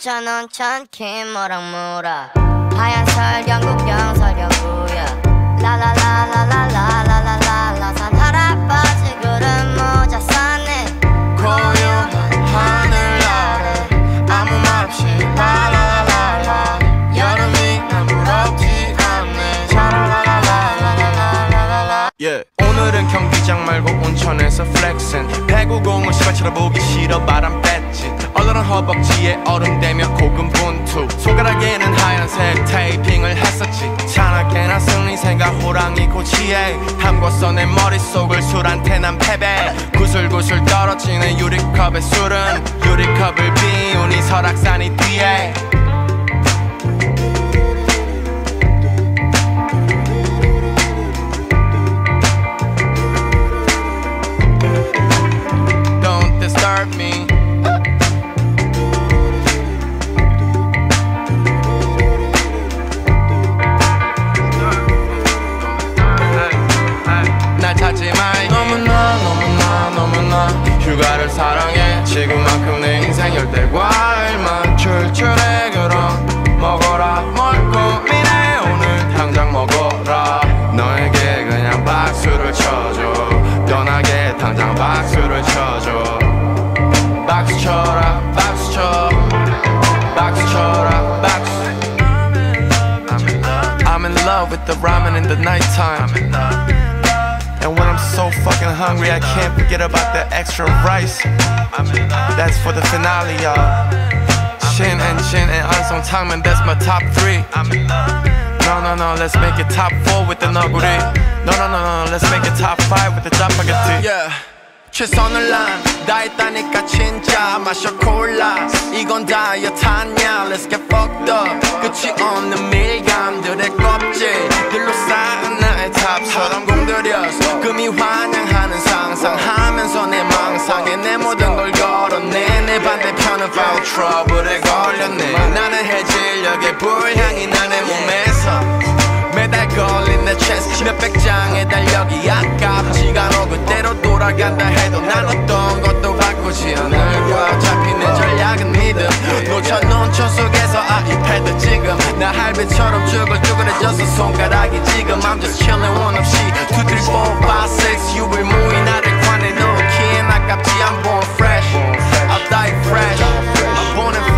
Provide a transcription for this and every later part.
benzino 너처럼 천킨 모락모락. 하얀 설경국 영설경구야. 라라라라라라라라라라 산 할아버지 구름 모자 썼네 고요한 하늘 아래. 아무 말 없이 라라라라. 여름이 아무렇지 않네. 샤라라라라라라라라 yeah. 오늘은 경기장 말고 온천에서 플렉슨 배구 공을 시발 쳐다보기 싫어. 바람 뺐지 얼얼한 허벅지에 얼음 대며 고금 분투. 손가락에는 하얀색 테이핑을 했었지. 찬하게나 승리 생각 호랑이 고치에 담궜어 내 머릿속을 술한테 난 패배. 구슬구슬 떨어지는 유리컵의 술은 유리컵을 비우니 설악산이 뒤에 사랑해. 지금만큼 내 인생 열대 과일만 출출해. 그럼 먹어라. 뭘 고민해? 오늘 당장 먹어라. 너에게 그냥 박수를 쳐줘. 떠나게 당장 박수를 쳐줘. 박수 쳐라. 박수 쳐. 박수 쳐라. 박수. I'm in love with the ramen in the nighttime I'm so fucking hungry, I can't forget about the extra rice. That's for the finale, y'all. Shin and Jin and Unsung Tangman, that's my top three. No, no, no, let's make it top four with the Noguri. No, no, no, no, let's make it top five with the Japagati. Yeah. 최선을 난 다했다니까 진짜 마셔 콜라. 이건 다이어트 아냐? Let's get fucked up. 끝이 없는 밀감들의 껍질 들로 쌓은 나의 탑처럼 공들여서 금이 환영하는 상상하면서 내 망상에 내 모든 걸 걸어내 내 반대편은 foul trouble에 걸렸네. 나는 해질녘의 불향이 나의 몸에서 매달 걸린 내 체스 몇백 장의 달력이 아깝지가 않아 그대로 돌아간다 해도 난 어떤 것도 바꾸지 않을 거야. 어차피 내 전략은 믿음. 놓쳐놓은 초 속에서 아이패드 지금 나 할배처럼 쭈글쭈글해져서 손가락이 지금 I'm just chillin' one 없이 2, 3, 4, 5, 6 유불 무이 나를 관해 놓기엔 아깝지. I'm born fresh. I'll die fresh. I'm born in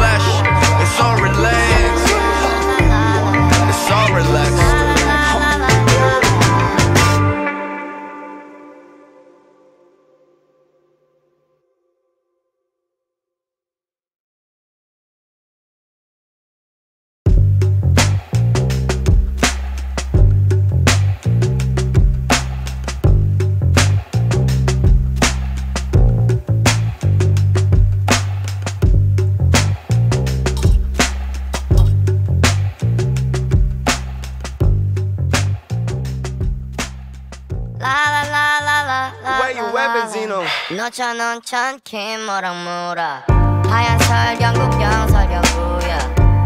5천 원천 김모랑 모라. 하얀 설경 국경 설경구야.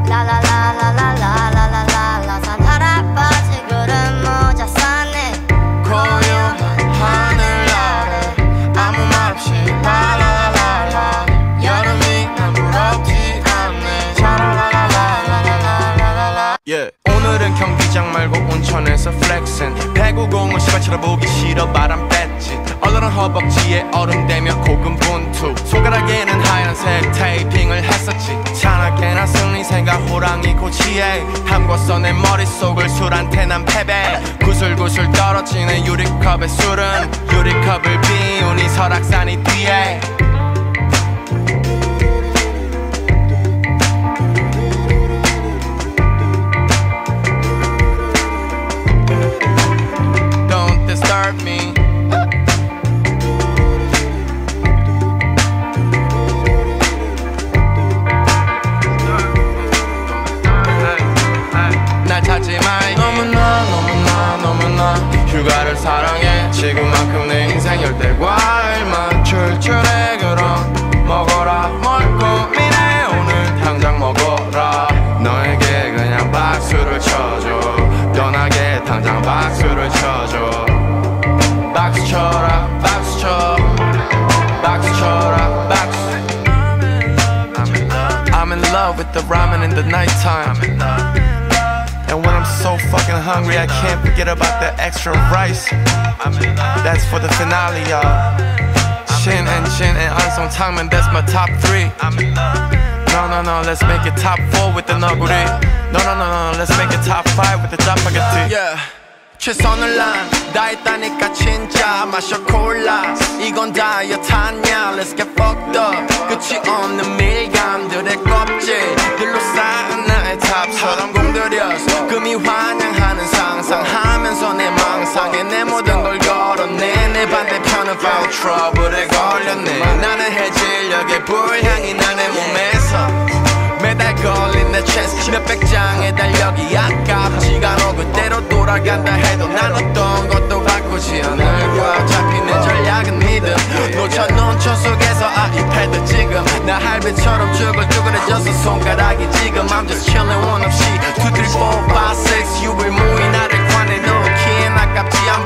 라라라라라라라라라 산하라 빠지 구름 모자 산에 고요한 하늘 아래 아무 말 없이 라라라라. 여름이 난 부럽지 않네. 샤라라라라라라라라 예. 오늘은 경기장 말고 온천에서 플렉슨 배구공을 시발 쳐다보기 싫어 바람 뺐지. 얼얼한 허벅지에 얼음 대며 고금 분투. 손가락에는 하얀색 테이핑을 했었지. 찬하게나 승리 생각 호랑이 고치에 담궜어 내 머릿속을 술한테 난 패배. 구슬구슬 떨어지는 유리컵의 술은. 유리컵을 비우니 설악산이 뒤에 사랑해. 지금만큼 내 인생 열대 과일만 출출해. 그럼 먹어라. 뭘 고민해? 오늘 당장 먹어라. 너에게 그냥 박수를 쳐줘. 떠나게 당장 박수를 쳐줘. 박수 쳐라. 박수 쳐. 박수 쳐라. 박수. I'm in love with your love nighttime. hungry, I can't forget about the extra rice. That's for the finale, y'all. Shin and Jin and Unsung Tangman, that's my top three. No, no, no, let's make it top four with the Noguri. No, no, no, no, let's make it top five with the Japagati. Yeah. 최선을 난 다했다니까 진짜 마셔 콜라 이건 다이어트 아냐 Let's get fucked up 끝이 없는 밀감들의 껍질들로 쌓은 나의 탑처럼 반대편은 foul trouble에 걸렸네. 나는 해질녘의 불향이 나의 몸에서 매달 걸린 내 체스 몇백 장의 달력이 아깝지가 않아. 그대로 돌아간다 해도 난 어떤 것도 바꾸지 않을 거야. 어차피 내 전략은 믿음. 놓쳐놓은 초 속에서 아이패드 지금 나 할배처럼 쭈글쭈글해져서 손가락이 지금. I'm just chillin' one 없이 2, 3, 4, 5, 6 유불 무이 나를 관해놓기엔 아깝지. I'm born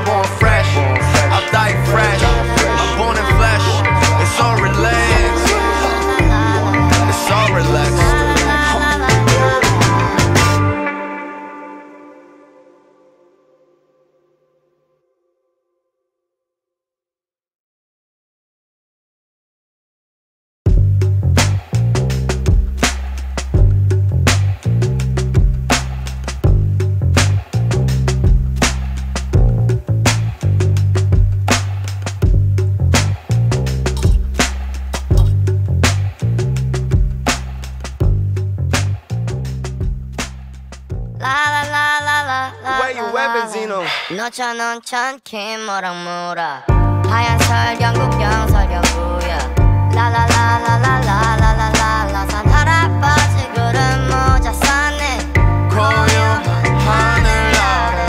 Benzino? 너처럼 천킨 모락모락. 하얀 설경국 영설경구야. 라라라라라라라라라 산 할아버지 구름 모자 썼네 고요한 하늘 아래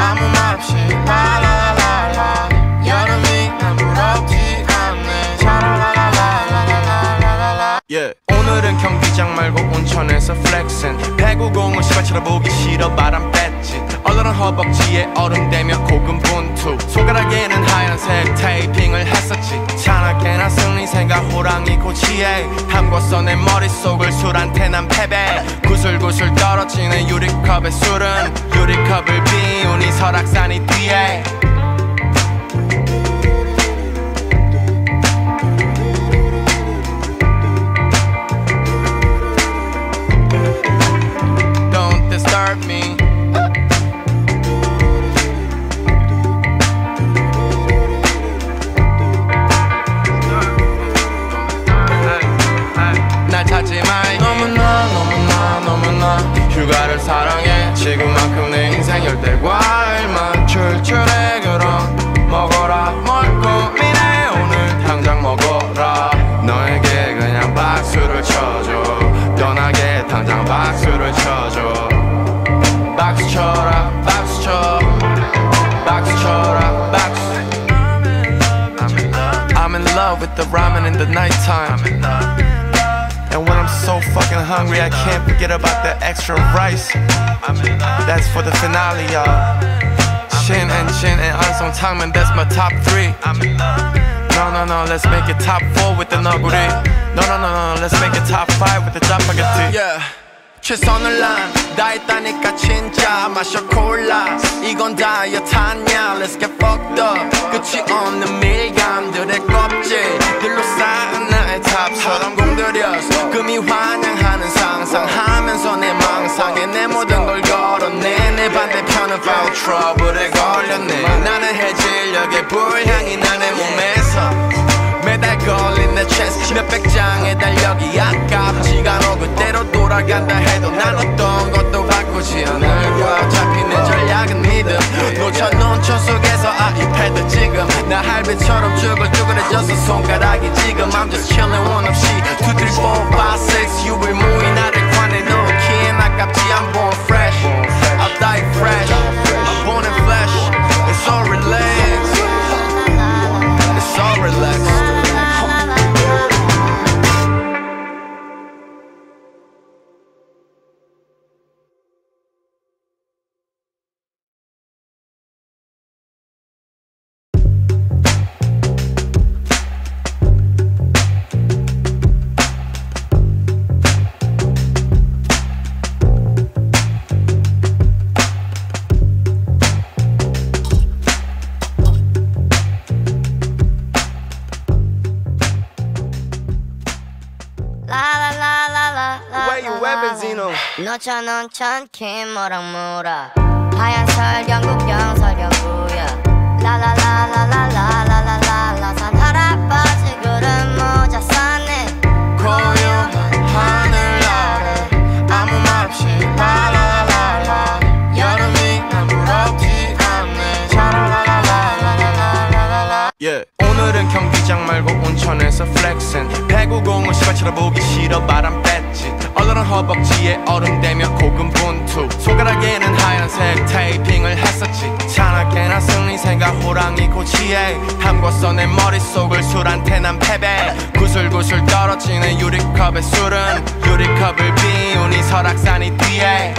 아무 말 없이 라라라라. 여름이 난 부럽지 않네. 샤라라라라라라라라 Yeah. 오늘은 경기장 말고 온천에서 flexing. 배구공은 시발처럼 보기 싫어. 바람 뺐지 얼얼한 허벅지에 얼음 대며 고금 분투. 손가락에는 하얀색 테이핑을 했었지. 찬하게나 승리 생각 호랑이 고치에 담궜어 내 머릿속을 술한테 난 패배. 구슬구슬 떨어지는 유리컵의 술은 유리컵을 비우니 설악산이 뒤에 휴가를 사랑해? 지금만큼 내 인생 열대 과일만 출출해 그럼 먹어라. 뭘 고민해? 오늘 당장 먹어라. 너에게 그냥 박수를 쳐줘. 떠나게 당장 박수를 쳐줘. 박수 쳐라 박수 쳐. 박수 쳐라 박수. I'm in love with the ramen in the nighttime And when I'm so fucking hungry, I can't forget about the extra rice. That's for the finale, y'all. Shin and Jin and Unsung Tangman, that's my top three. No, no, no, let's make it top four with the Noguri. No, no, no, no, let's make it top five with the Japagati. yeah. 최선을 난 다했다니까 진짜 마셔 콜라. 이건 다이어트 아냐? Let's get fucked up. 끝이 없는 밀감들의 껍질들로 쌓은 나의 탑처럼 공들여서 금이 환영하는 상상하면서 내 망상에 내 모든 걸 걸어내 내 반대편은 foul trouble에 걸렸네. 나는 해질녘의 불향이 나의 몸에서 매달 걸린 내 체스 몇백 장의 달력이 아깝지가 않아. 그대로 돌아간다 초 속에서 아이패드 지금 나 할배처럼 쭈글쭈글해져서 손가락이 지금 I'm just chillin' one 없이 2, 3, 4, 5, 6 유불 무이 나를 관해놓기엔 아깝지 I'm born 천원 천킴 모락모락 하얀 설경구 경설경구야. 라라라라라라라. 경기장 말고 온천에서 플렉슨 배구공을 시발 쳐다보기 싫어 바람 뺐지. 얼얼한 허벅지에 얼음 대며 고금 분투. 손가락에는 하얀색 테이핑을 했었지. 찬하게나 승리생각 호랑이 고치에. 담궜어 내 머릿속을 술한테 난 패배. 구슬구슬 떨어지는 유리컵의 술은. 유리컵을 비우니 설악산이 뒤에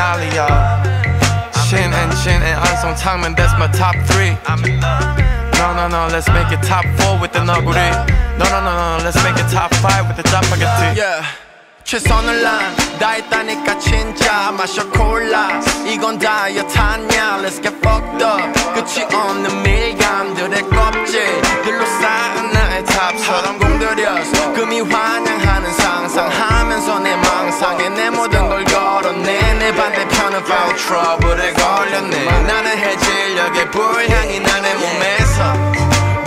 Y'all. Shin and Jin and Unsung Tangman, that's my top three. No, no, no, let's make it top four with the Noguri. No, no, no, no, let's make it top five with the Japagati. yeah. 최선을 난 다했다니까 진짜 마셔 콜라. 이건 다이어트 아냐? Let's get fucked up. 끝이 없는 밀감들의 껍질들로 쌓은 나의 탑처럼 공들여서 금이 환영하는 상상하면서 내 망상에 내 모든 걸 걸었네. 내 반대편은 foul trouble에 걸렸네. 나는 해질녘의 불향이 나의 몸에서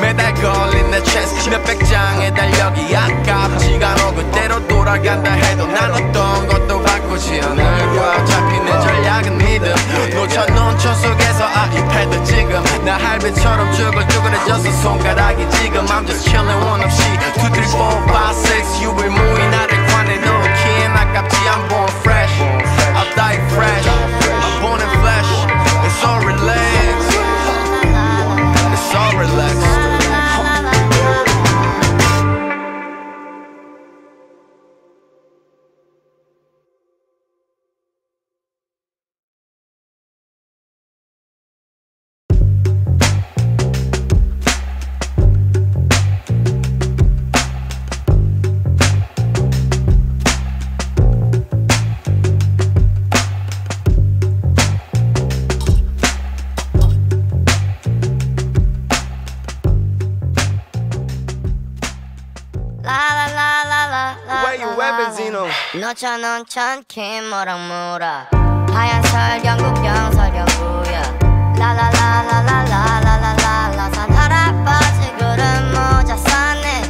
매달 걸린 내 체스 몇백 장의 달력이 아깝지가 않아. 그대로 돌아간다 해도 난 어떤 것도 바꾸지 않을 거야. 어차피 내 전략은 믿음. 놓쳐놓은 천 속에서 아이패드 지금 나 할배처럼 쭈글쭈글해져서 손가락이 지금 I'm just chillin' one 없이 2, 3, 4, 5, 6 유불 무이 나를 관해 놓기엔 아깝지. I'm born fresh. I'll die fresh 너처럼 천킨 모락모락. 하얀 설경국 영설경구야. 라라라라라라라라라 산 할아버지 구름 모자 쌌네.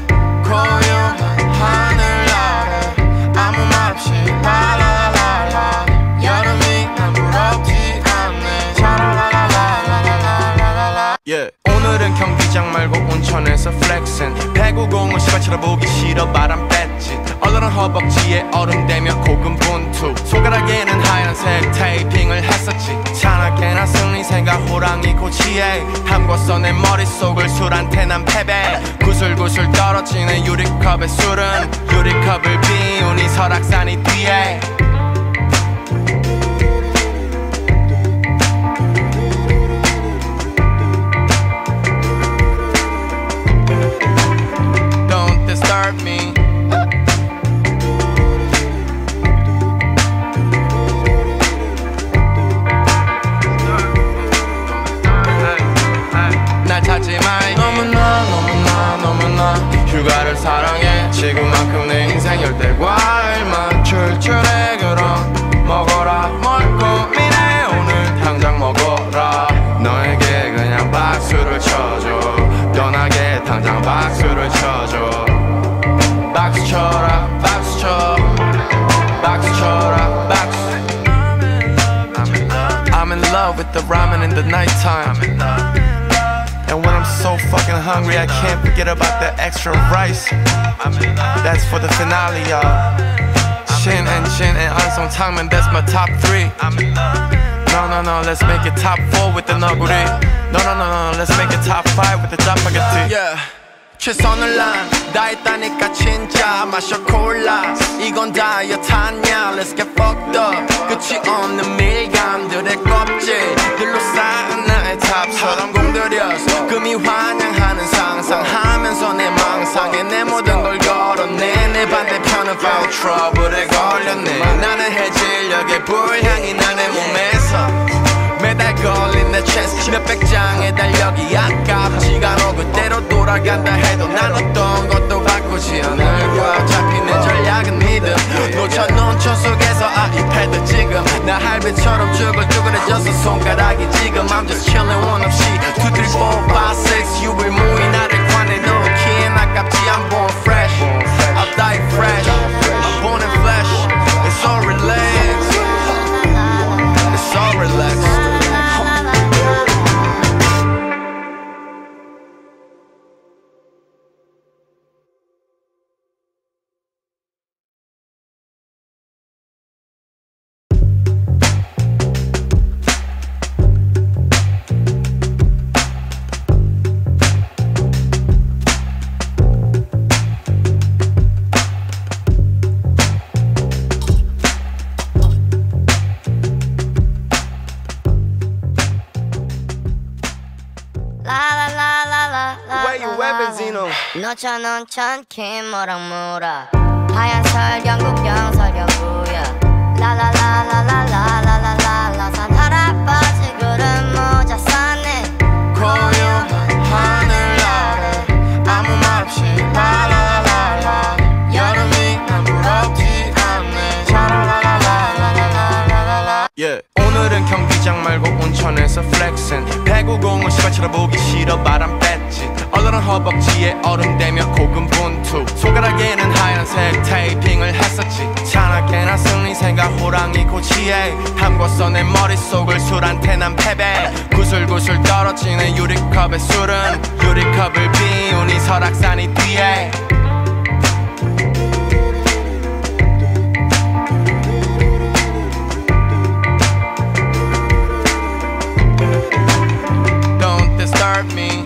고요한 하늘 아래 아무 말 없이 라라라라 여름이 난 부럽지 않네. 샤라라라라라라라라 yeah. 오늘은 경기장 말고 온천에서 플렉슨 배구공을 시발 쳐다보기 싫어. 바람 뺐지 얼얼한 허벅지에 얼음 대며 고금 분투. 손가락에는 하얀색 테이핑을 했었지. 찬하게나 승리 생각 호랑이 고치에 담궜어 내 머릿속을 술한테 난 패배. 구슬구슬 떨어지는 유리컵의 술은 유리컵을 비우니 설악산이 뒤에. Disturb me 나 휴가를 사랑해. 지금만큼 내 인생 열대 과일만 출출해. 그럼 먹어라. 뭘 고민해. 오늘 당장 먹어라. 너에게 그냥 박수를 쳐줘. 편하게 당장 박수를 쳐줘. 박수 쳐라. 박수 쳐. 박수 쳐라. 박수. I'm in love with the ramen in the nighttime. And when I'm so fucking hungry, I can't forget about the extra rice. That's for the finale, y'all. Shin and Jin and Unsung Tangman, that's my top three. No, no, no, let's make it top four with the noguri. No, no, no, no, let's make it top five with the japagati. Yeah. 최선을 난 다했다니까 진짜 마셔 콜라. 이건 다이어트 아냐? Let's get fucked up. 끝이 없는 밀감들의 껍질들로 쌓은 나의 탑처럼 공들여서 금이 환영하는 상상하면서 내 망상에 내 모든 걸 걸어내 내 반대편은 foul trouble에 걸렸네. 나는 해질녘의 불향이 나의 몸에서 매달 걸린 내 체스 몇백 장의 달력이 아깝지가 않아 그대로 돌아간다 해도 난 어떤 것도 바꾸지 않을 거야. 내 전략은 믿음. 놓쳐놓은 천 속에서 아이패드 지금 나 할배처럼 쭈글쭈글해져서 손가락이 지금 I'm just chillin' one 없이 2, 3, 4, 5, 6 유불 무이 나를 관해 놓기엔 아깝지. Born 천원 천키 모락모락. 하얀 설경구 병설경구야. 라라라라라라. 온천에서 flexing. 배구공을 시발처럼 보기 싫어 바람 뺐지. 얼른 허벅지에 얼음 대며 고금 분투. 손가락에는 하얀색 테이핑을 했었지. 찬하게나 승리 생각 호랑이 고치에. 담궜어 내 머릿속을 술한테 난 패배. 구슬구슬 떨어지는 유리컵의 술은 유리컵을 비우니 설악산이 뒤에 disturb me.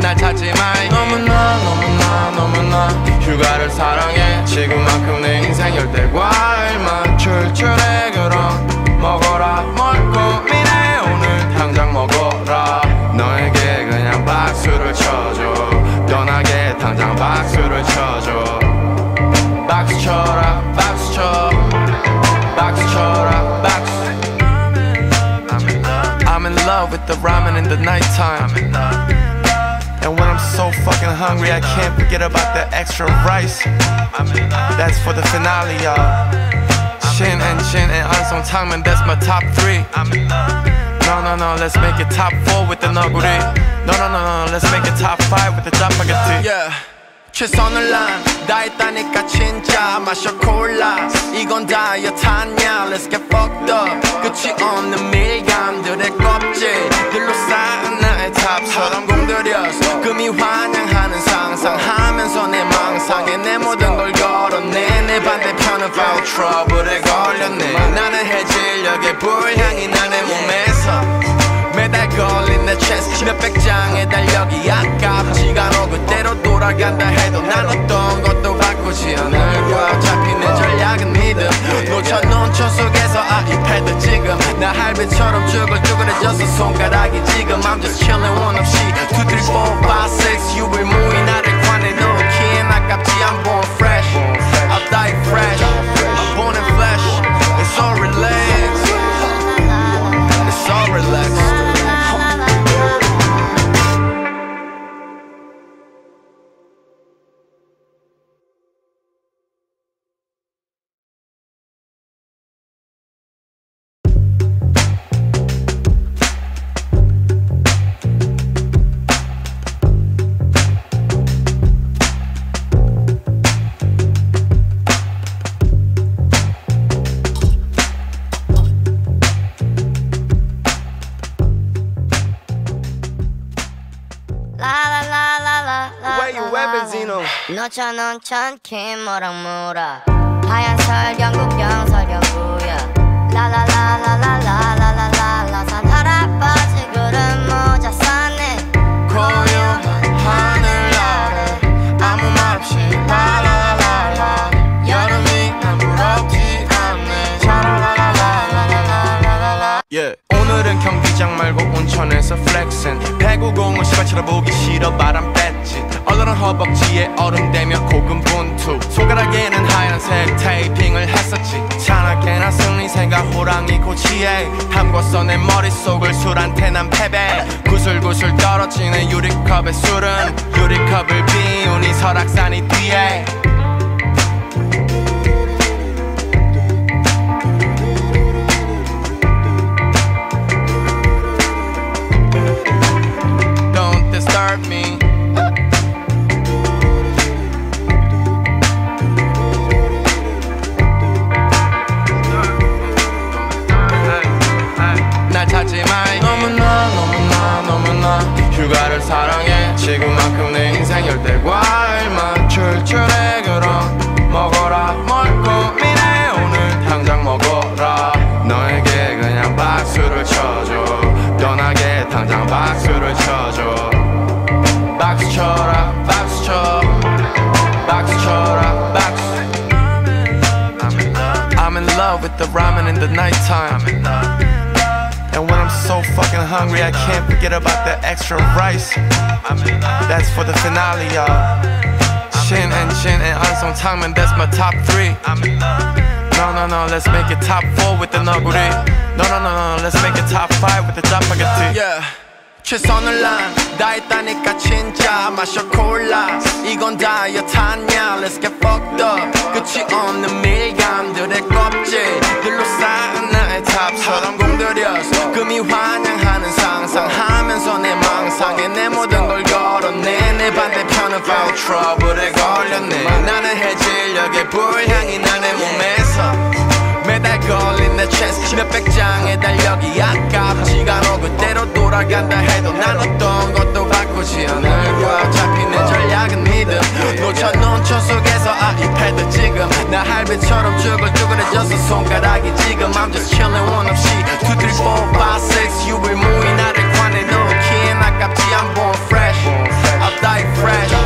날 찾지 마 너무나 너무나 너무나 휴가를 사랑해. 지금만큼 내 인생 열대 과일만 출출해. 그럼 먹어라 뭘 고민해. 오늘 당장 먹어라. 너에게 그냥 박수를 쳐줘. 떠나게 당장 박수를 쳐줘 I'm in love with the ramen in the nighttime And when I'm so fucking hungry I can't forget about the extra rice That's for the finale y'all Shin and Shin and time and that's my top three no, no, no, let's make it top four with the noguri. No, no, no, no, let's make it top five with the Japagati. Yeah. 최선을 난 다했다니까 진짜 마셔 콜라. 이건 다이어트 아냐? Let's get fucked up. 끝이 없는 밀감들의 껍질 들로 쌓은 나의 탑처럼 공들여서 금이 환영하는 상상하면서 내 망상에 내 모든 걸 걸어내 내 반대편은 foul trouble에 걸렸네. 나는 해질녘의 불향이 나의 몸에서 매달 걸린 내 체스 몇백 장의 달력이 아깝지가 않아 그대로 돌아간다 해도 난 어떤 것도 바꾸지 않을 거야. 어차피 내 전략은 믿음. 놓쳐놓은 천 속에서 아이패드 지금. 나 할배처럼 쭈글쭈글해져서 손가락이 지금. I'm just chillin' one 없이 2, 3, 4, 5, 6 유불 무이 나를 관해 놓기엔 아깝지 I'm born fresh. I'll die fresh. I'm born in flesh. It's all relaxed. It's all relaxed 너처럼 천킨 모락모락 하얀 설경구 병설경구야. 라라라라라라라라라라. 산 할아버지 구름 모자 썼네. 고요한 하늘 아래 아무 말 없이 라라라라 여름이 난 부럽지 않네. 샤라라라라라라라라 yeah. 오늘은 경기장 말고 온천에서 플렉슨 배구공을 시발 쳐다보기 싫어. 바람 얼얼한 허벅지에 얼음 대며 고금 분투. 손가락에는 하얀색 테이핑을 했었지. 찬하게나 승리생각 호랑이 고치에 담궜어 내 머릿속을 술한테 난 패배. 구슬구슬 떨어지는 유리컵의 술은 유리컵을 비우니 설악산이 뒤에. Disturb me 휴가를 사랑해. 지금만큼 내 인생 열대 과일만 출출해 그럼 먹어라. 뭘 고민해? 오늘 당장 먹어라. 너에게 그냥 박수를 쳐줘. 떠나게 당장 박수를 쳐줘. 박수 쳐라 박수 쳐. 박수 쳐라 박수. I'm in love with the ramen in the nighttime. And when I'm so fucking hungry, I can't forget about the extra rice. That's for the finale, y'all. Shin and Jin and Unsung Tangman, that's my top three. No, no, no, let's make it top four with the Noguri. No, no, no, no, let's make it top five with the Japagati. yeah. 최선을 난 다했다니까 진짜 마셔 콜라. 이건 다이어트 아냐? Let's get fucked up. 끝이 없는 밀감들의 껍질 들로 쌓은 나의 탑처럼 공들여서 금이 환영하는 상상하면서 내 망상에 내 모든 걸 걸어내 내 반대편은 foul trouble에 걸렸네. 나는 해질녘의 불향이 나의 매달 걸린 내 체스 몇백 장의 달력이 아깝지가 않아. 그대로 돌아간다 해도 난 어떤 것도 바꾸지 않을 거야. 어차피 내 전략은 믿음. 놓쳐놓은 초 속에서 아이패드 지금 나 할배처럼 쭈글쭈글해져서 손가락이 지금. I'm just chillin' one 없이 2, 3, 4, 5, 6 유불 무이 나를 관해놓기엔 아깝지. I'm born fresh. I'll die fresh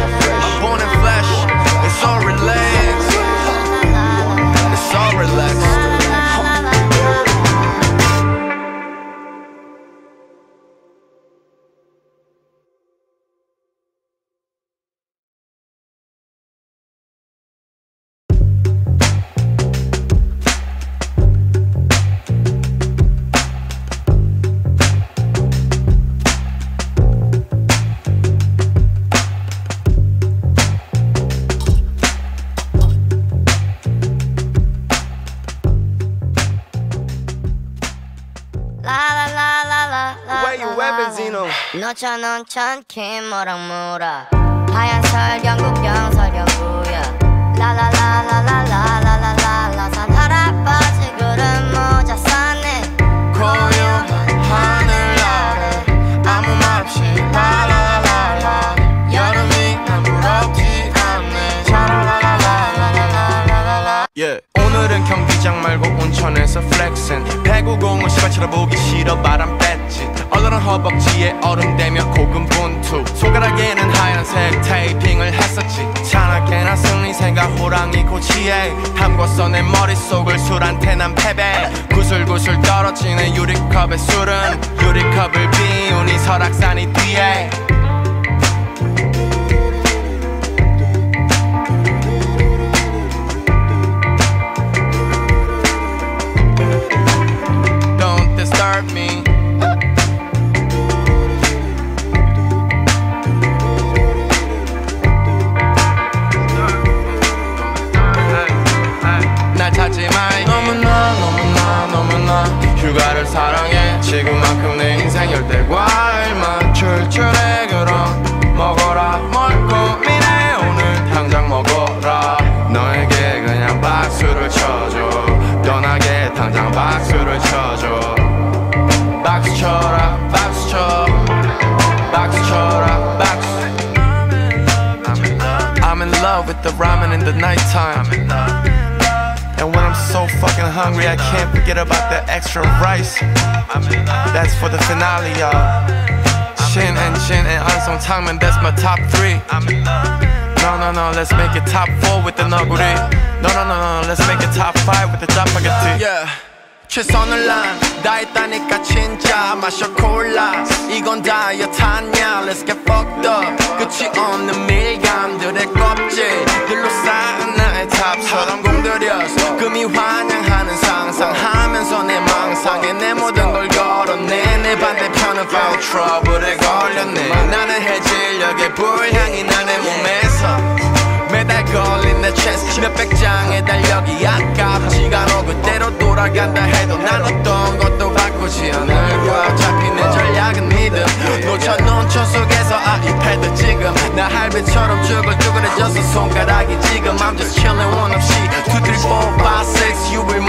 여자는 참기 뭐랑뭐라 하얀 설경구경 설경구야. 라라라라라라. 말고 온천에서 플렉슨 배구공을 시발 쳐다보기 싫어 바람 뺐지. 얼얼한 허벅지에 얼음 대며 고금 분투. 손가락에는 하얀색 테이핑을 했었지. 찬하게나 승리생각 호랑이 고치에. 담궜어 내 머릿속을 술한테 난 패배. 구슬구슬 떨어지는 유리컵의 술은 유리컵을 비우니 설악산이 뒤에 사랑해. 지금만큼 내 인생 열대 과일만 출출해 그럼 먹어라. 뭘 고민해? 오늘 당장 먹어라. 너에게 그냥 박수를 쳐줘. 떠나게 당장 박수를 쳐줘. 박수 쳐라 박수 쳐. 박수 쳐라 박수. I'm in love with the ramen in the nighttime. And when I'm so fucking hungry, I can't forget about the extra rice. That's for the finale, y'all. Shin and Jin and Unsung Tangman, that's my top three. No, no, no, let's make it top four with the noguri. No, no, no, no, let's make it top five with the japagati. Yeah. 최선을 난다 했다니까 진짜 마셔 콜라 이건 다이어트 아냐 Let's get fucked up 끝이 없는 밀감들의 껍질들로 쌓은 나의 탑처럼 공들여서 금이 환영하는 상상하면서 내 망상에 내 모든 걸 걸어내 내 반대편은 foul trouble에 걸렸네. 나는 해질녘의 불향이 나의 몸에서 걸린 내 체스 몇백 장의 달력이 아깝지가 않아. 그대로 돌아간다 해도 난 어떤 것도 바꾸지 않을 거야. 어차피 내 전략은 믿음. 놓쳐놓은 초 속에서 아이패드 지금. 나 할배처럼 쭈글쭈글해져서 손가락이 지금. I'm just chillin' one 없이 2, 3, 4, 5, 6 유불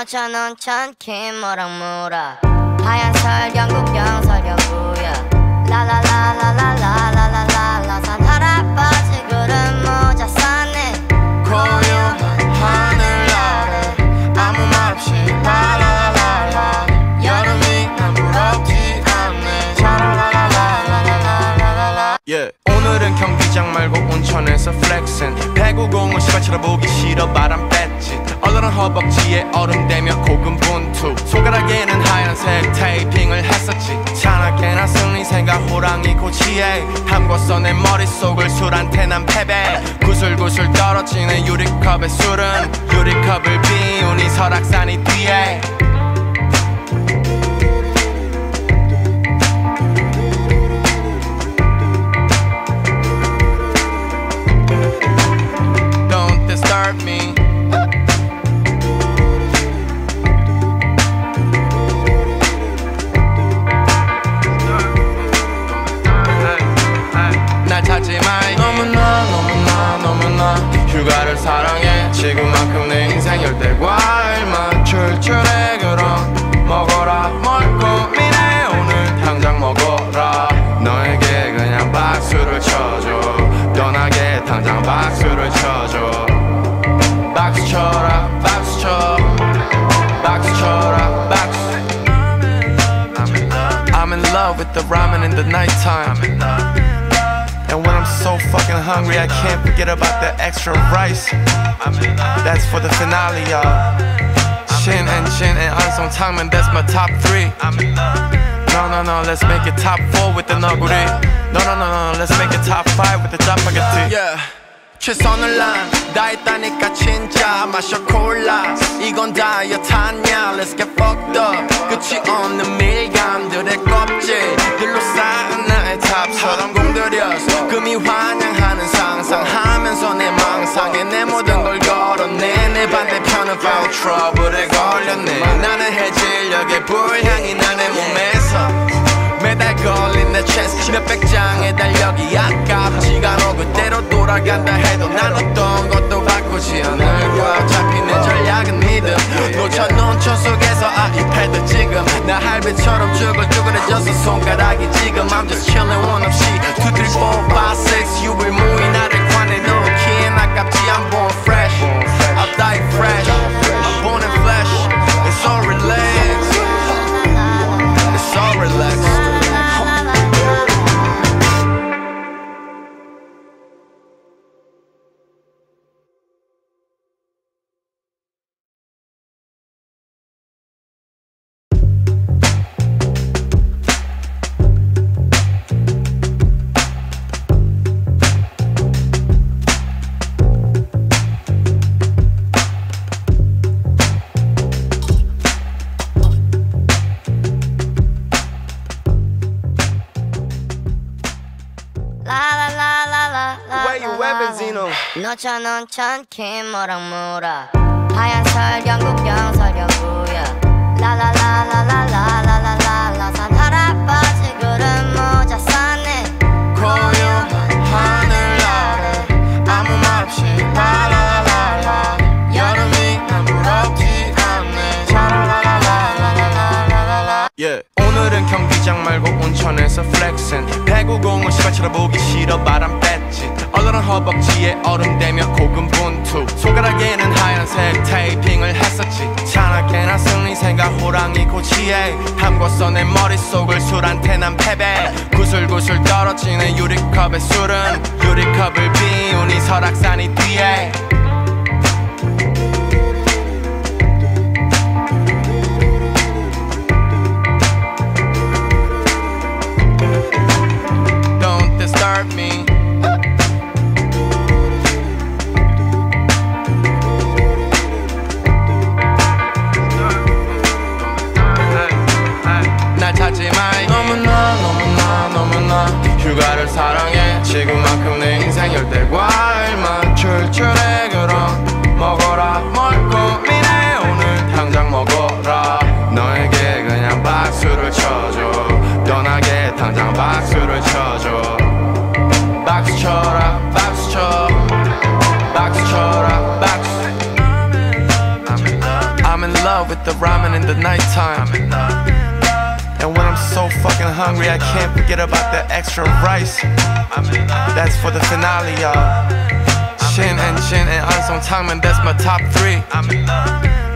너처럼 천킨 모락모락 하얀 설 영국 영설 영구야. 라라라라라라라라라 경기장 말고 온천에서 flexing. 배구공을 시발 쳐다보기 싫어 바람 뺐지. 얼얼한 허벅지에 얼음 대며 고금 분투. 손가락에는 하얀색 테이핑을 했었지. 찬하게나 승리 생각 호랑이 고치에. 담궜어 내 머릿속을 술한테 난 패배. 구슬구슬 떨어지는 유리컵의 술은 유리컵을 비우니 설악산이 뒤에 사랑해. 지금만큼 내 인생 열대 과일만 출출해. 그럼 먹어라. 뭘 고민해. 오늘 당장 먹어라. 너에게 그냥 박수를 쳐줘. 떠나게 당장 박수를 쳐줘. 박수 쳐라. 박수 쳐. 박수 쳐라. 박수. I'm in love with the ramen in the nighttime And when I'm so fucking hungry, I can't forget about the extra rice. That's for the finale, y'all. Shin and Jin and Unsung Tangman, that's my top three. No, no, no, let's make it top four with the noguri. No, no, no, no, let's make it top five with the japagati. Yeah. 최선을 난다 했다니까 진짜 마셔 콜라 이건 다이어트 아냐 Let's get fucked up 끝이 없는 밀감들의 껍질들로 쌓은 나의 탑처럼 공들여서 금이 환영하는 상상하면서 내 망상에 내 모든 걸 걸어내 내 반대편은 foul trouble에 걸렸네. 나는 해질녘의 불향이 나의 몸에서. 매달 걸린 내 체스 몇백 장의 달력이 아깝지가 않아. 그대로 돌아간다 해도 난 어떤 것도 바꾸지 않을 거야. 어차피 내 전략은 믿음. 놓쳐놓은 초 속에서 아이패드 지금. 나 할배처럼 쭈글쭈글해져서 손가락이 지금. I'm just chillin' one 없이 2, 3, 4, 5, 6 유불 무이 나를 관해 놓기엔 아깝지. I'm born fresh. I'll die fresh. I'm born in flesh. It's all relaxed 너천 온천 김모락무라. 하얀 설경국 영설경구야. 라라라라라라라라라라 산 할아버지 구름 모자 썼네. 고요한 하늘 아래 아무 말 없이 라라라라. 여름이 난 부럽지 않네. 샤라라라라라라라라. Yeah. 오늘은 경기장 말고 온천에서 플렉슨 배구공을 시발 쳐다보기 싫어. 바람 뺐지 허벅지에 얼음 대며 고금 분투. 손가락에는 하얀색 테이핑을 했었지. 찬하게나 승리 생각 호랑이 고치에. 담궜어 내 머릿속을 술한테 난 패배. 구슬구슬 떨어지는 유리컵의 술은 유리컵을 비우니 설악산이 뒤에 지금만큼 내 인생 열대 과일만 출출해 그럼 먹어라. 뭘 고민해? 오늘 당장 먹어라. 너에게 그냥 박수를 쳐줘. 떠나게 당장 박수를 쳐줘. 박수 쳐라 박수 쳐. 박수 쳐라 박수. I'm in love with the ramen in the nighttime And when I'm so fucking hungry I can't forget about the extra rice That's for the finale y'all Shin and Jin and Unsung Tangman that's my top three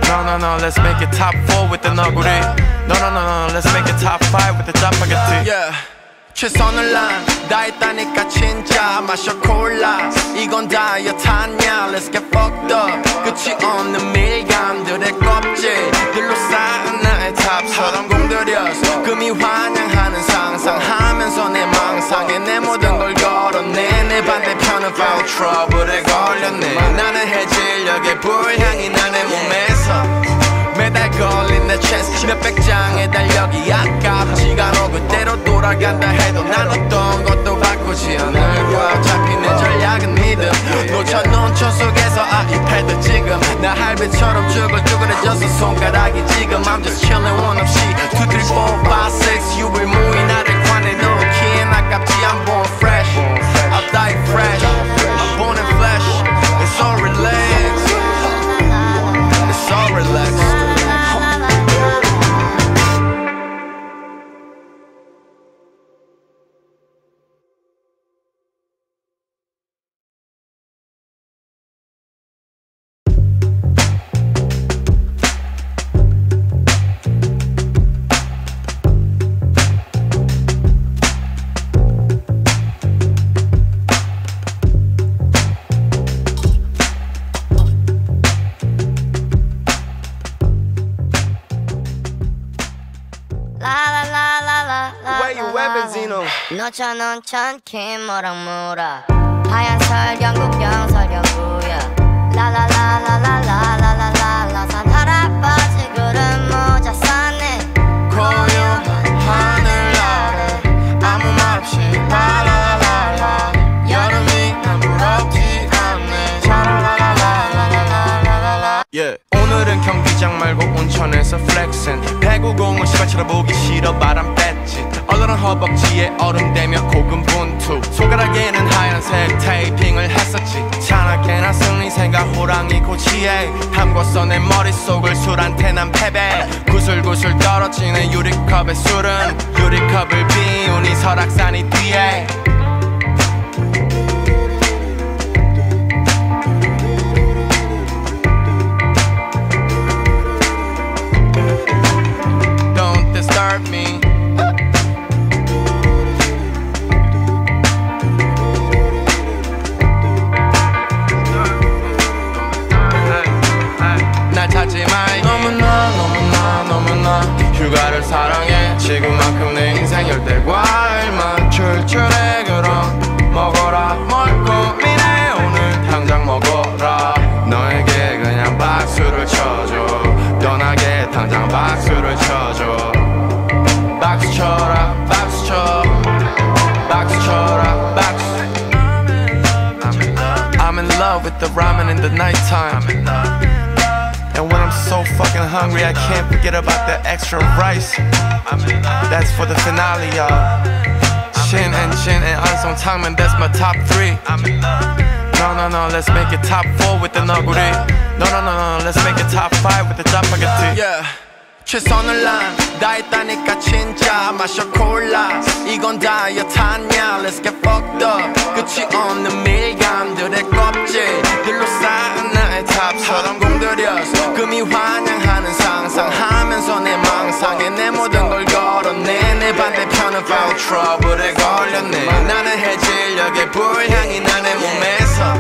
No no no let's make it top four with the noguri No no no no let's make it top five with the 짜파게티 yeah. 최선을 난 다했다니까 진짜 마셔 콜라 이건 다이어트 아냐 Let's get fucked up 끝이 없는 밀감들의 껍질들로 쌓은 나의 탑처럼 공들여서 금이 환영하는 상상하면서 내 망상에 내 모든 걸 걸어내 내 반대편은 foul trouble에 걸렸네. 나는 해질녘의 불향이 나의 몸에서 걸린 내 체스 몇백 장의 달력이 아깝지가 않아 그대로 돌아간다 해도 난 어떤 것도 바꾸지 않을 거야. 내 전략은 믿음. 놓쳐놓은 초 속에서 아이패드 지금. 나 할배처럼 쭈글쭈글해져서 손가락이 지금. I'm just chillin' one 없이 2, 3, 4, 5, 6 유일무이 나를 관해 놓기엔 아깝지. I'm born fresh. I'll die fresh 너천 온천 김모락무라. 하얀 설경국 영설경구야. 라라라라라라라라라. 산 할아버지 구름 모자 썼네. 고요한 하늘 아래 아무 말 없이 라라라라 여름이 난 부럽지 않네. 샤라라라라라라라라 Yeah. 오늘은 경기장 말고 온천에서 플렉슨 배구공을 시발 쳐다보기 싫어. 바람 뺐 지 얼얼한 허벅지에 얼음 대며 고금 분투. 손가락에는 하얀색 테이핑을 했었지. 찬하게나 승리 생각 호랑이 고치에. 담궜어 내 머릿속을 술한테 난 패배. 구슬구슬 떨어지는 유리컵의 술은 유리컵을 비우니 설악산이 뒤에 지금만큼 내 인생 열대 과일만 출출해 그럼 먹어라. 뭘 고민해? 오늘 당장 먹어라. 너에게 그냥 박수를 쳐줘. 떠나게 당장 박수를 쳐줘. 박수 쳐라 박수 쳐. 박수 쳐라 박수. I'm in love with the nighttime. And when I'm so fucking hungry, I can't forget about the extra rice. That's for the finale, y'all. Shin and Jin and Unsung Tangman, that's my top three. No, no, no, let's make it top four with the Noguri. No, no, no, no, let's make it top five with the Japagati. Yeah. 최선을 난다 했다니까 진짜 마셔 콜라 이건 다이어트 아냐 Let's get fucked up 끝이 없는 밀감 foul trouble에 걸렸네. 나는 해질녘의 불향이 나의 몸에서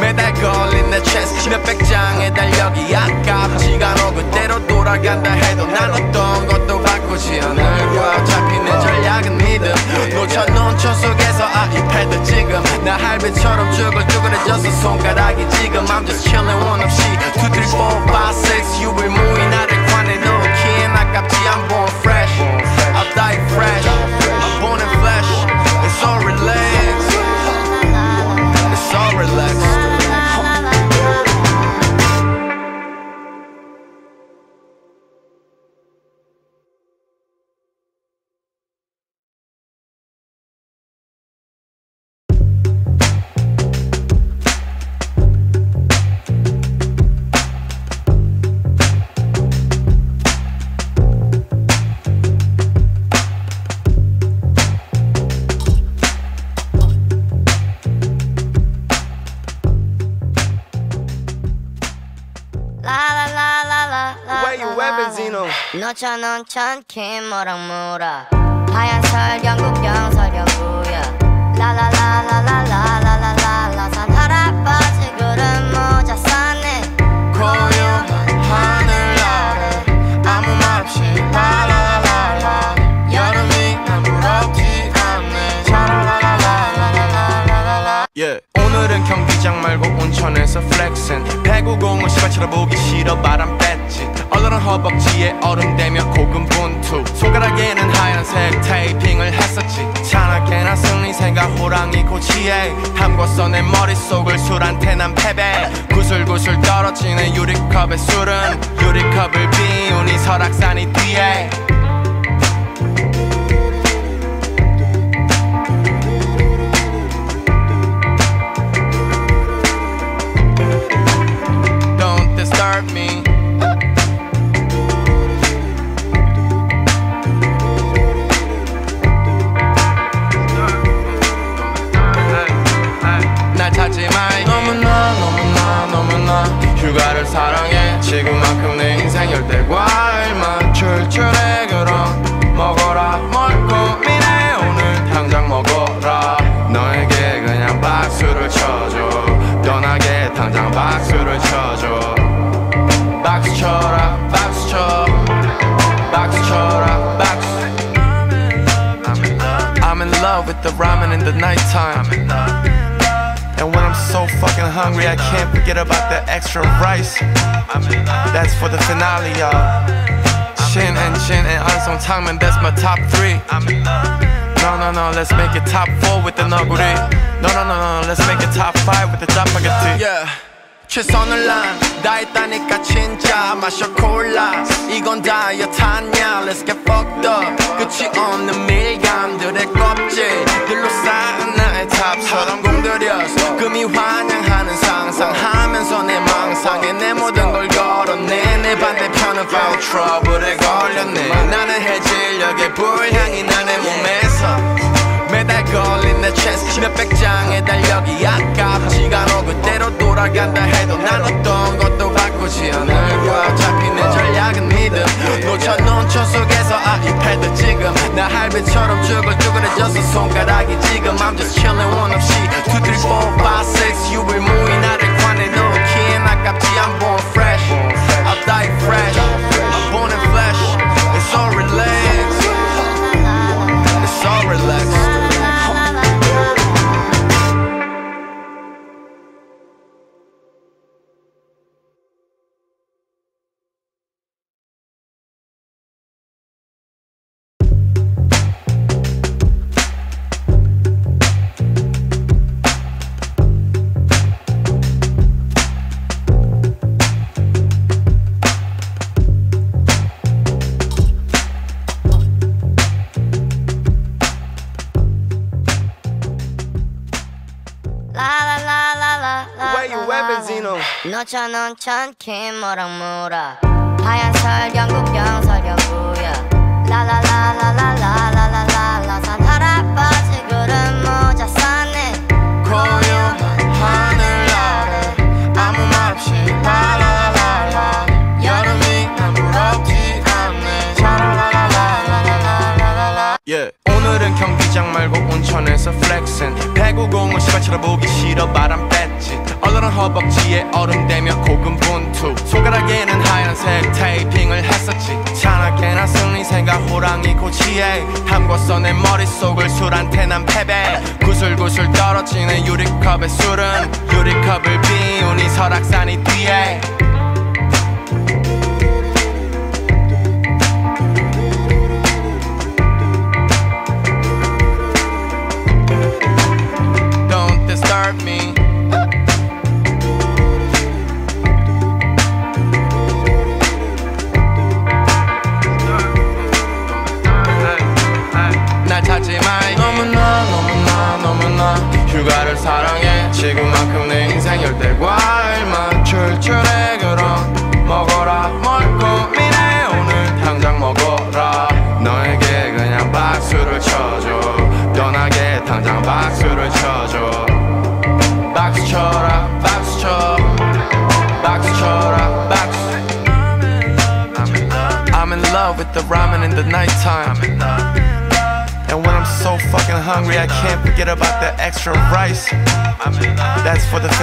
매달 걸린 내 체스 몇백 장의 달력이 아깝지가 않아. 그대로 돌아간다 해도 난 어떤 것도 바꾸지 않을 거야. 어차피 내 전략은 믿음. 놓쳐놓은 초 속에서 아이패드 지금 나 할배처럼 쭈글쭈글해져서 손가락이 지금. I'm just chillin' one 없이 2, 3, 4, 5, 6 유불 무이 나를 관해 놓기엔 아깝지. I'm born 5천 원천 김모랑 모라. 하얀 설경구 경설경구야 라라라라라라라라라 산 할아버지 그런 모자 산에 고요한 하늘 아래 아무 말 없이 라라라라. 여름이 아무렇지 않네. 샤라라라라라라라라 예. 오늘은 경기장 말고 온천에서 플렉슨 배구공을 시발처럼 보기 싫어. 바람 뺐다. 허벅지에 얼음 대며 고금 분투. 손가락에는 하얀색 테이핑을 했었지. 찬하게나 승리 생각 호랑이 고치에 담궜어 내 머릿속을 술한테 난 패배. 구슬구슬 떨어지는 유리컵의 술은. 유리컵을 비우니 설악산이 뒤에 지금만큼 내 인생 열대 과일만 출출해 그럼 먹어라. 뭘 고민해? 오늘 당장 먹어라. 너에게 그냥 박수를 쳐줘. 떠나게 당장 박수를 쳐줘. 박수 쳐라 박수 쳐. 박수 쳐라 박수. I'm in love with the ramen in the nighttime. And when I'm so fucking hungry, I can't forget about the extra rice. That's for the finale, y'all. Shin and Jin and Unsung Tangman, that's my top three. No, no, no, let's make it top four with the Noguri. No, no, no, no, let's make it top five with the Japagati. yeah. 최선을 난 다 했다니까 진짜 마셔 콜라. 이건 다이어트 아냐? Let's get fucked up. 끝이 없는 밀감들의 껍질들로 쌓은 나의 탑처럼 공들여서 금이 환영하는 상상하면서 내 망상에 내 모든 걸 걸어내 내 반대편은 foul trouble에 걸렸네. 나는 해질녘의 불향이 나의 몸에서 매달 걸린 내 체스 몇백 장의 달력이 아깝지가 않아 돌아간다 해도 난 어떤 것도 바꾸지 않을 거야. 어차피 내 전략은 믿음. 놓쳐놓은 초 속에서 아이패드 지금 나 할배처럼 쭈글쭈글해져서 손가락이 지금 I'm just chillin' one 없이 2, 3, 4, 5, 6 유불 무이 나를 관해 놓기엔 아깝지. I'm born fresh. I'll die fresh 너처럼 천킨 모락모락 하얀 설경국 영설경구야. 라라라라라라라라라 산 할아버지 구름 모자 쌌네. 고요한 하늘 아래 아무 말 없이 라라라라. 여름이 아무렇지 않네. 샤라라라라라라라라. yeah. 오늘은 경기장 말고 온천에서 플렉슨 배구공을 시발 쳐다보기 싫어 바람 뺐지 얼얼한 허벅지에 얼음 대며 고군분투. 손가락에는 하얀색 테이핑을 했었지. 찬하게나 승리 생각 호랑이 고치에 담궜어 내 머릿속을 술한테 난 패배. 구슬구슬 떨어지는 유리컵의 술은 유리컵을 비우니 설악산이 뒤에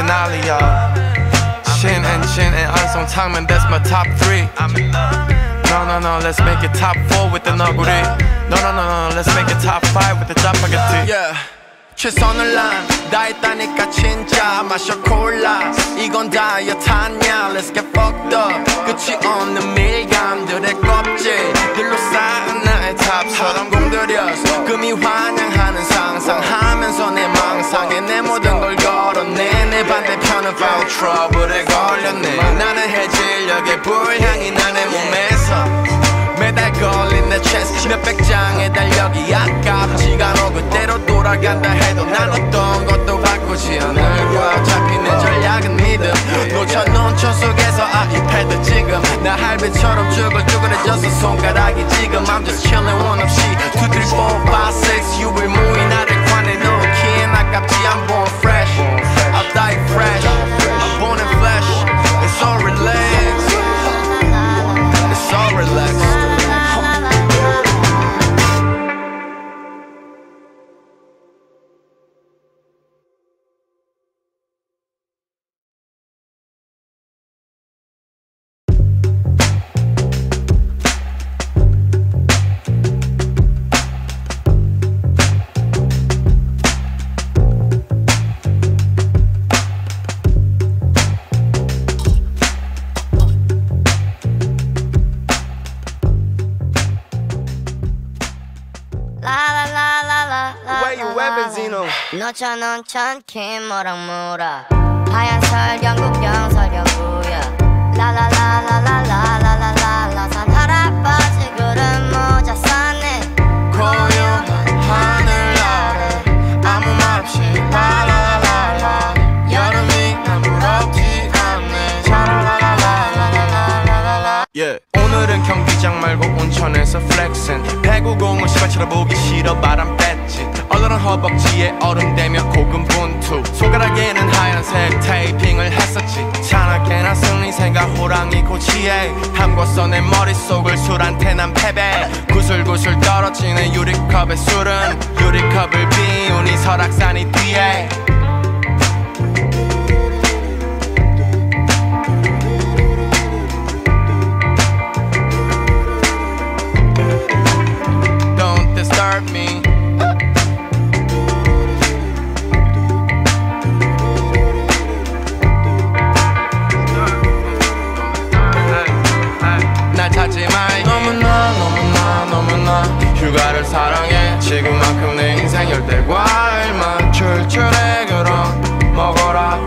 Y'all. Shin and Jin and Unsung Tangman, that's my top three. No, no, no, let's make it top four with the Noguri. No, no, no, no, let's make it top five with the Japagati. yeah. 최선을 난 다했다니까 진짜 마셔 콜라. 이건 다이어트 아냐? Let's get fucked up. 끝이 없는 밀감들의 껍질들로 쌓은 나의 탑처럼 공들여서 금이 환영하는 상상하면서 내 망상에 내 모든 걸 걸었네 내 반대편은 foul trouble에 걸렸네. 나는 해질녘의 불향이 나의 몸에서 매달 걸린 내 체스 몇백 장의 달력이 아깝지가 않아 그대로 돌아간다 해도 난 어떤 것도 바꾸지 않을 거야. 어차피 내 전략은 믿음. 놓쳐놓은 천 속에서 아이패드 지금 나 할배처럼 쭈글쭈글해져서 손가락이 지금. I'm just chillin' one 없이 2, 3, 4, 5, 6 6을 모이 나를 관해 놓기엔 아깝지. I'm born fresh. I'll die fresh. I'm born in flesh. It's all relaxed. It's all relaxed 너처럼 천킨 모락모락 하얀 설경국 영설경구야. 라라라라라라라라라. 산 할아버지 구름 모자 쌌네. 고요한 하늘 아래 아무 말 없이 라라라라 여름이 아무렇지 않네. 샤라라라라라라라라 yeah. 오늘은 경기장 말고 온천에서 플렉슨 배구공을 시발 쳐다보기 싫어. 바람 뺐지 얼얼한 허벅지에 얼음 대며 고군분투. 손가락에는 하얀색 테이핑을 했었지. 찬하게나 승리 생각 호랑이 고치에 담궜어 내 머릿속을 술한테 난 패배. 구슬구슬 떨어지는 유리컵의 술은 유리컵을 비우니 설악산이 뒤에 나 휴가를 사랑해. 지금만큼 내 인생 열대 과일만. 출출해 그럼 먹어라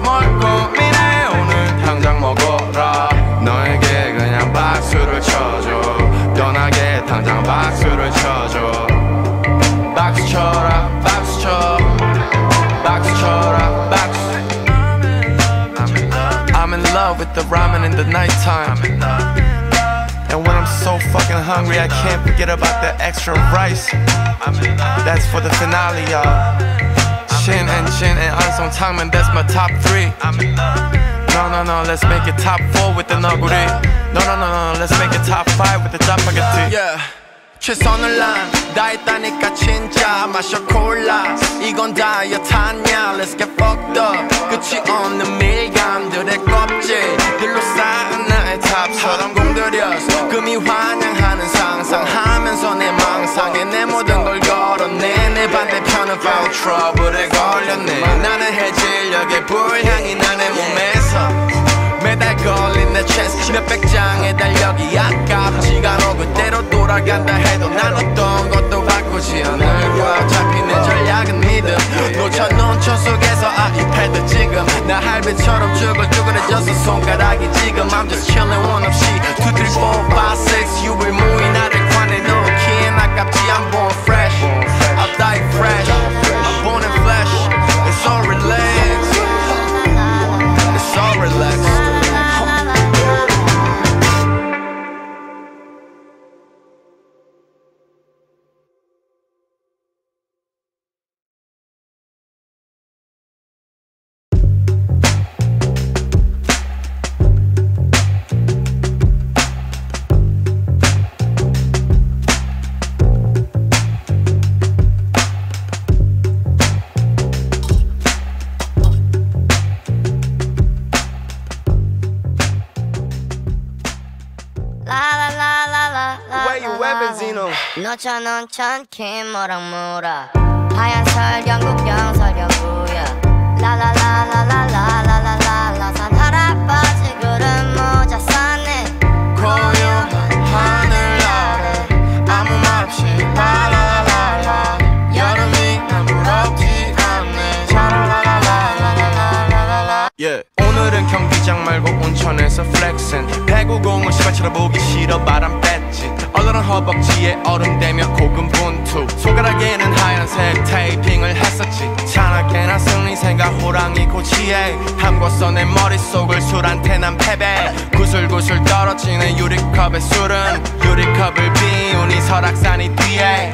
hungry, I can't forget about the extra rice. That's for the finale, y'all. Shin and Jin and Unsung and that's my top three. No, no, no, let's make it top four with the Noguri. No, no, no, no, let's make it top five with the Japagati. Yeah. 최선을 난 다했다니까 진짜 마셔 콜라. 이건 다이어트 아냐? Let's get fucked up. 끝이 없는 밀감들의 껍질들로 쌓은 나의 탑처럼 공들여서 금이 환영하는 상상하면서 내 망상에 내 모든 걸 걸어내 내 반대편은 foul trouble에 걸렸네. 나는 해질녘의 불향이 나의 몸에서 걸린 내 체스 몇백 장의 달력이 아깝지가 않아 그대로 돌아간다 해도 난 어떤 것도 바꾸지 않을 거야. 내 전략은 믿음. 놓쳐놓은 초 속에서 아이패드 지금 나 할배처럼 쭈글쭈글해져서 손가락이 지금. I'm just chillin' 원 없이 2, 3, 4, 5, 6 유불 무이 나를 관해 놓기엔 아깝지. I'm born fresh. I'll die fresh Benzino? 너처럼 천킨 모락모락 하얀 설경구 영설경구야. 라라라라라라라라라 산 할아버지 구름 모자 쌌네 고요한 하늘 아래 아무 말 없이 라라라라. 여름이 난 부럽지 않네. 샤라라라라라라라라. yeah. 오늘은 경기장 말고 온천에서 플렉슨 배구공을 시발 쳐다보기 싫어. 바람 뺐지 얼얼한 허벅지에 얼음 대며 고금 분투. 손가락에는 하얀색 테이핑을 했었지. 찬하게나 승리생각 호랑이 고치에. 함궜어 내 머릿속을 술한테 난 패배. 구슬구슬 떨어지는 유리컵의 술은 유리컵을 비우니 설악산이 뒤에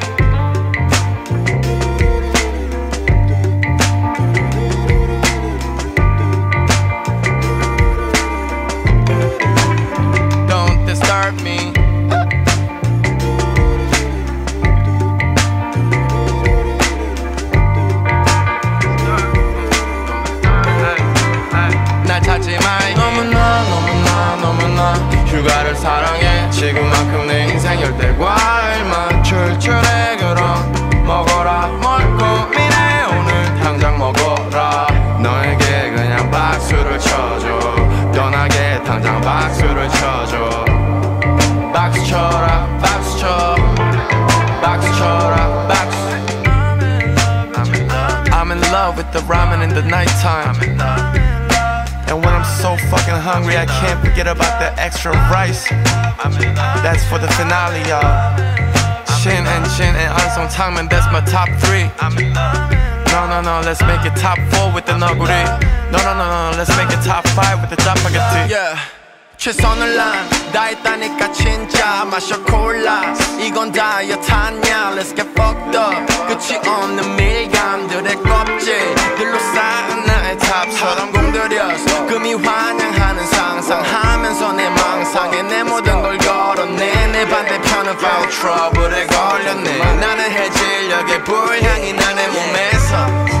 사랑해. 지금만큼 내 인생 열대 과일만 출출해. 그럼 먹어라. 뭘 고민해. 오늘 당장 먹어라. 너에게 그냥 박수를 쳐줘. 떠나게 당장 박수를 쳐줘. 박수 쳐라. 박수 쳐. 박수 쳐라. 박수. I'm in love with the ramen in the nighttime. And when I'm so fucking hungry, I can't forget about the extra rice. That's for the finale, y'all. Shin and Jin and Unsung Tangman, that's my top three. No, no, no, let's make it top four with the Noguri. No, no, no, no, let's make it top five with the Japagati. yeah. 최선을 난 다했다니까 진짜 마셔 콜라. 이건 다이어트 아냐? Let's get fucked up. 끝이 없는 밀감들의 껍질들로 쌓은 나의 탑처럼 공들여서 금이 환영하는 상상하면서 내 망상에 내 모든 걸 걸어내 내 반대편은 foul trouble에 걸렸네. 나는 해질녘의 불향이 나의 몸에서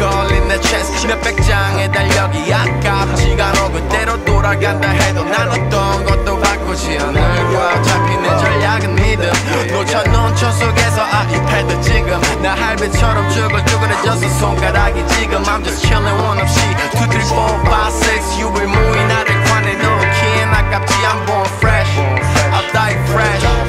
걸린 내 체스 몇백 장의 달력이 아깝지가 않아. 그대로 돌아간다 해도 난 어떤 것도 바꾸지 않을 거야. 어차피 내 전략은 믿음. 놓쳐놓은 초 속에서 아이패드 지금 나 할배처럼 쭈글쭈글해져서 손가락이 지금 I'm just chillin' 원 없이 2, 3, 4, 5, 6 유불 무이 나를 관해 놓기엔 아깝지. I'm born fresh. I'll die fresh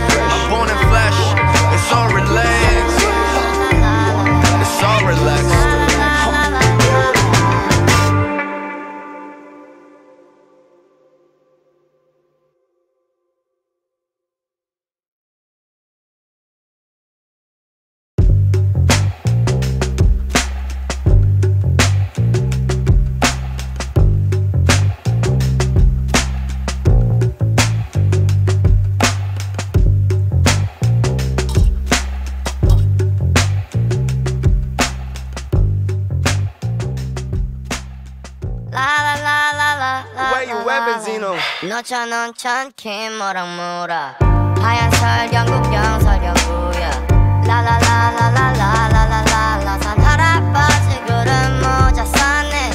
너처럼 천킨 모락모락. 하얀 설경구경 설경구야. 라라라라라라라라라. 산 할아버지 구름 모자 쌌네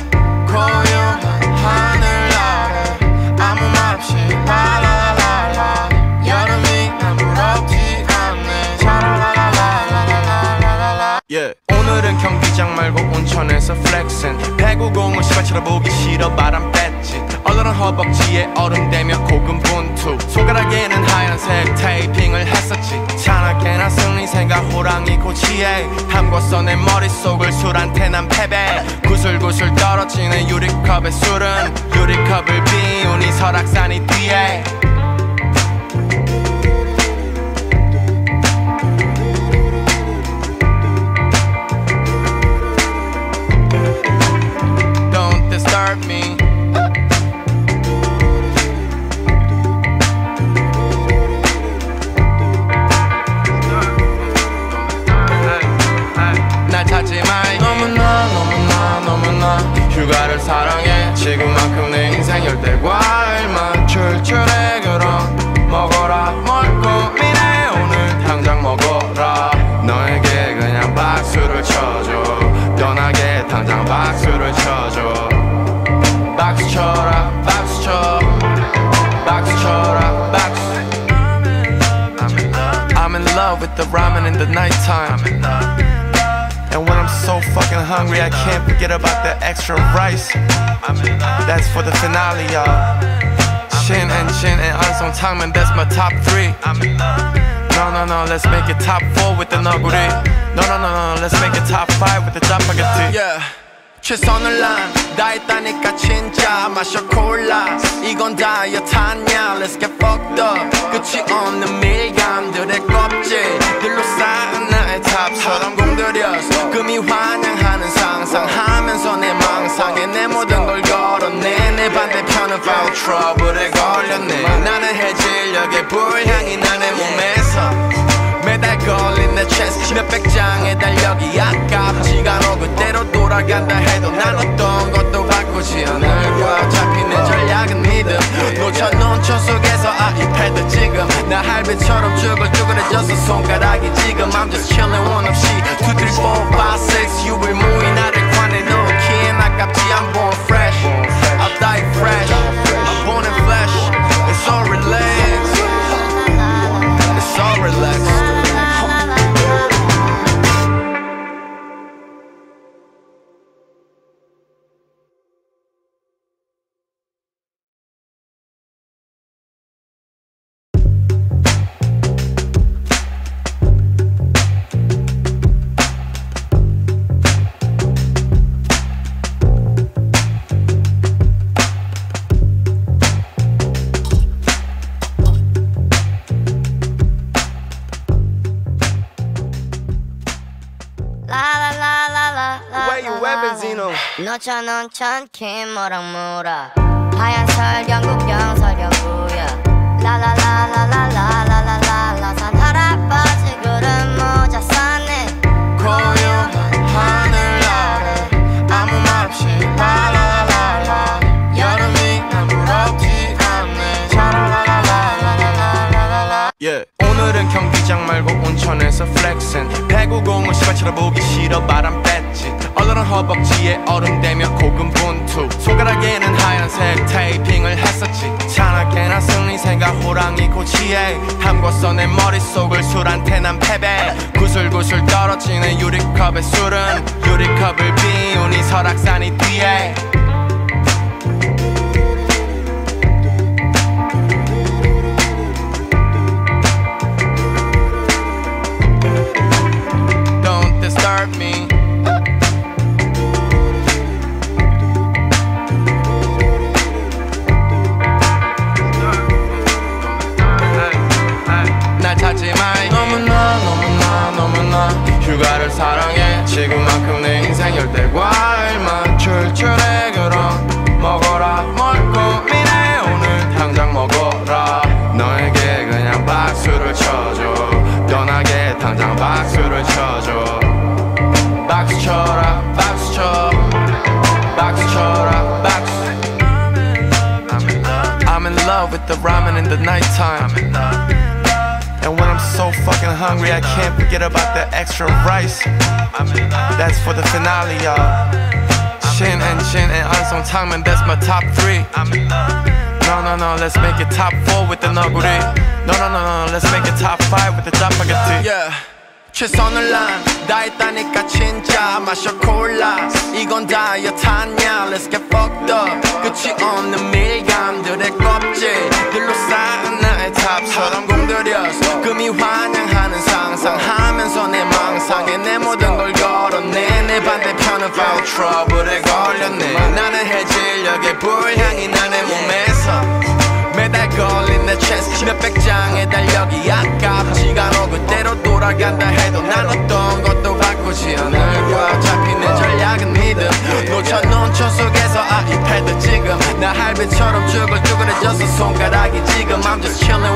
고요한 하늘 아래. 아무 말 없이 라라라라 여름이 난 부럽지 않네. 샤라라라라라라라라 yeah. 오늘은 경기장 말고 온천에서 플렉슨 배구공을 시발 쳐다보기 싫어. 바람 뺐 지 얼얼한 허벅지에 얼음 대며 고금 분투. 손가락에는 하얀색 테이핑을 했었지. 찬하게나 승리 생각 호랑이 고치에 담궜어 내 머릿속을 술한테 난 패배. 구슬구슬 떨어지는 유리컵의 술은 유리컵을 비우니 설악산이 뒤에 박수를 쳐줘 박수 쳐라 박수 쳐 박수 쳐라 박수 I'm in love with the ramen in the nighttime. And when I'm so fucking hungry, I can't forget about the extra rice. That's for the finale, y'all. Shin and Jin and Unsung Tangman, that's my top three. No, no, no, let's make it top four with the Noguri. No, no, no, no, let's make it top five with the Japagati. yeah. 최선을 난 다했다니까 진짜 마셔 콜라. 이건 다이어트 아냐? Let's get fucked up. 끝이 없는 밀감들의 껍질들로 쌓은 나의 탑처럼 공들여서 금이 환영하는 상상하면서 내 망상에 내 모든 걸 걸어내 내 반대편은 foul trouble에 걸렸네. 나는 해질녘의 불향이 나의 몸에서 매달 걸 체스 몇백 장의 달력이 아깝지가 않아 그대로 돌아간다 해도 난 어떤 것도 바꾸지 않을 거야. 어차피 내 전략은 믿음. 놓쳐놓은 천 속에서 아이패드 지금 나 할배처럼 쭈글쭈글해져서 손가락이 지금 I'm just chillin' one 없이 2, 3, 4, 5, 6 유불 무 Benzino? 너처럼 천킨 모락모락. 하얀 설경구경 설경구야. 라라라라라라라라라 산 할아버지 구름 모자 쌌네. 고요한 하늘 아래 아무 말 없이 라라라라 여름이 난 부럽지 않네. 샤라라라라라라라라 yeah. 오늘은 경기장 말고 온천에서 플렉슨 배구공을 시발 쳐다보기 싫어. 바람 뺐지 얼얼한 허벅지에 얼음 대며 고금 분투. 손가락에는 하얀색 테이핑을 했었지. 찬하게나 승리생각 호랑이 고치에 담궜어 내 머릿속을 술한테 난 패배. 구슬구슬 떨어지는 유리컵의 술은 유리컵을 비우니 설악산이 뒤에 휴가를 사랑해. 지금만큼 내 인생 열대 과일만 출출해. 그럼 먹어라. 뭘 고민해? 오늘 당장 먹어라. 너에게 그냥 박수를 쳐줘. 편하게 당장 박수를 쳐줘. 박수 쳐라. 박수 쳐. 박수 쳐라. 박수. I'm in love with ramen in the nighttime. And when I'm so fucking hungry, I can't forget about the extra rice. That's for the finale, y'all. Shin and Jin and Ansong Tangman, that's my top three. No, no, no, let's make it top four with the noguri. No, no, no, no, let's make it top five with the japagati. Yeah. 최선을 난 다했다니까 진짜 마셔 콜라. 이건 다이어트 아냐? Let's get fucked up. 끝이 없는 밀감들의 껍질 들로 쌓은 나의 탑처럼 공들여서 금이 환영하는 상상하면서 내 망상에 내 모든 걸 걸어내 내 반대편은 foul trouble에 걸렸네. 나는 해질녘의 불향이 나의 몸에서 걸린 내 체스 몇백 장의 달력이 아깝지가 않아. 그대로 돌아간다 해도 난 어떤 것도 바꾸지 않을 거야. 어차피 내 전략은 믿음. 놓쳐놓은 초 속에서 아이패드 지금. 나 할배처럼 쭈글쭈글해져서 손가락이 지금. I'm just chillin'